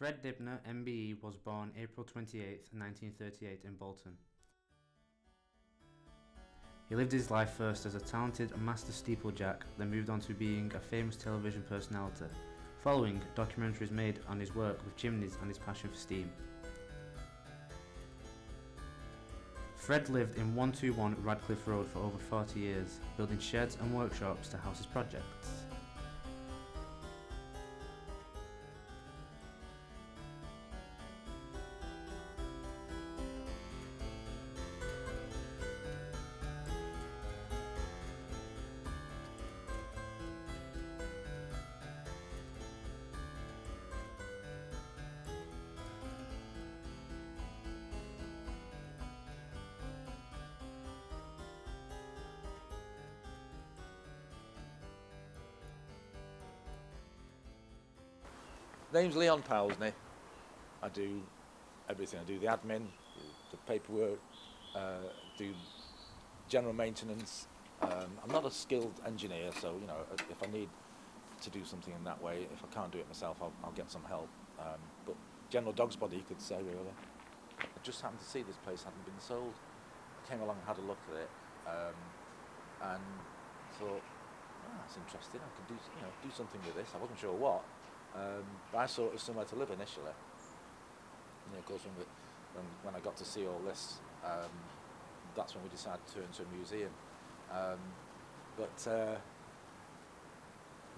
Fred Dibnah, MBE, was born April 28, 1938 in Bolton. He lived his life first as a talented master steeplejack, then moved on to being a famous television personality, following documentaries made on his work with chimneys and his passion for steam. Fred lived in 121 Radcliffe Road for over 40 years, building sheds and workshops to house his projects. Name's Leon Powlesney. I do everything. I do the admin, the paperwork, uh, do general maintenance. Um, I'm not a skilled engineer, so you know if I need to do something in that way, if I can't do it myself, I'll, I'll get some help. Um, but general dog's body, you could say, really. I just happened to see this place hadn't been sold. I came along and had a look at it, um, and thought, oh, that's interesting. I could do, you know, do something with this. I wasn't sure what. Um, I saw it as somewhere to live initially. And of course, when, we, when, when, I got to see all this, um, that's when we decided to turn into a museum. Um, but uh,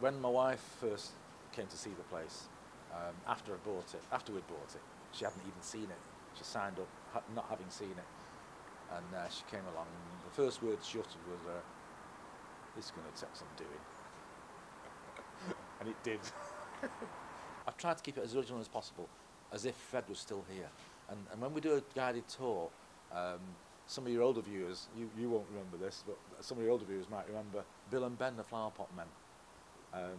when my wife first came to see the place, um, after I bought it, after we'd bought it, she hadn't even seen it. She signed up ha not having seen it. And uh, she came along, and the first word she uttered was, uh, this is going to take some doing. and it did. I've tried to keep it as original as possible, as if Fred was still here. And, and when we do a guided tour, um, some of your older viewers, you, you won't remember this, but some of your older viewers might remember Bill and Ben, the flower pot men. Um,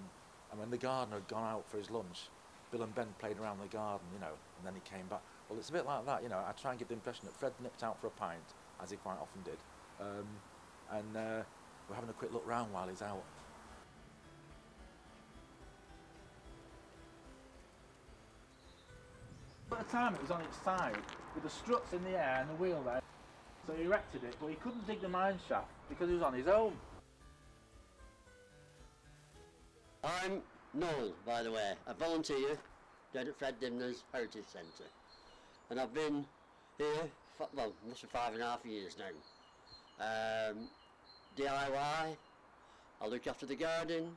and when the gardener had gone out for his lunch, Bill and Ben played around the garden, you know, and then he came back. Well, it's a bit like that, you know. I try and give the impression that Fred nipped out for a pint, as he quite often did, um, and uh, we're having a quick look round while he's out. Time it was on its side, with the struts in the air and the wheel there. So he erected it, but he couldn't dig the mine shaft because he was on his own. I'm Noel, by the way. I volunteer down at Fred Dibnah's Heritage Centre. And I've been here, for, well, must be five and a half years now. Um, DIY, I look after the garden,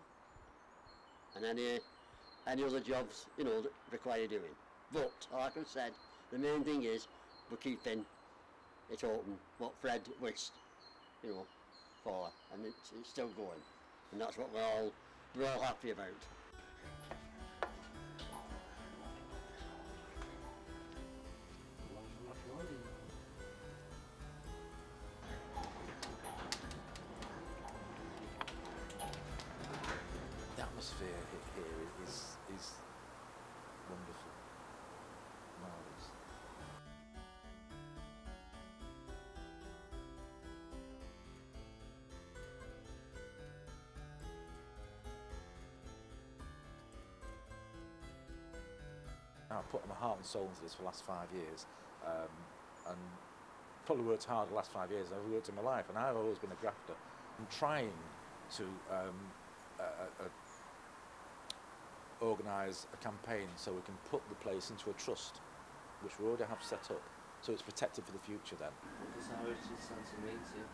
and any, any other jobs, you know, that require doing. But, like I said, the main thing is we're keeping it open, what Fred wished, you know, for, and it's, it's still going. And that's what we're all, we're all happy about. The atmosphere here is, is wonderful I've put my heart and soul into this for the last five years um, and probably worked hard the last five years I've worked in my life and I've always been a grafter. I'm trying to um, uh, uh, organise a campaign so we can put the place into a trust, which we already have set up, so it's protected for the future then. This Heritage Centre means you.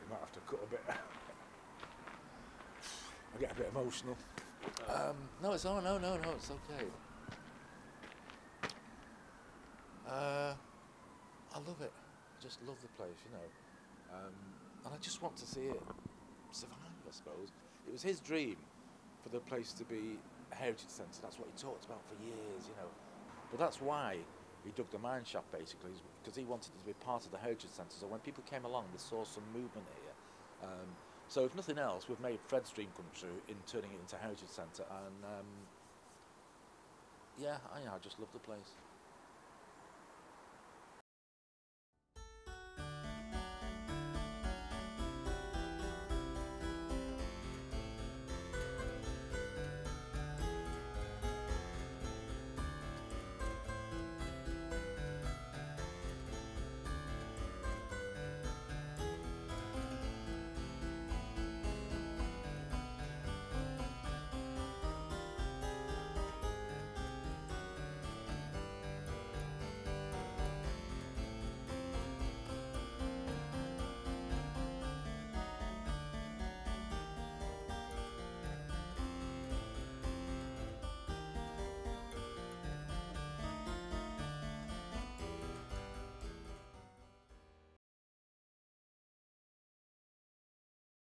We might have to cut a bit. I get a bit emotional. Um, no, it's oh no no no it's okay. Uh, I love it. I just love the place, you know, um, and I just want to see it survive, I suppose. It was his dream for the place to be a heritage centre. That's what he talked about for years, you know. But that's why he dug the mine shaft, basically, because he wanted it to be part of the heritage centre. So when people came along, they saw some movement here. Um, so if nothing else, we've made Fred's dream come true in turning it into a heritage centre. And um, yeah, I, I just love the place.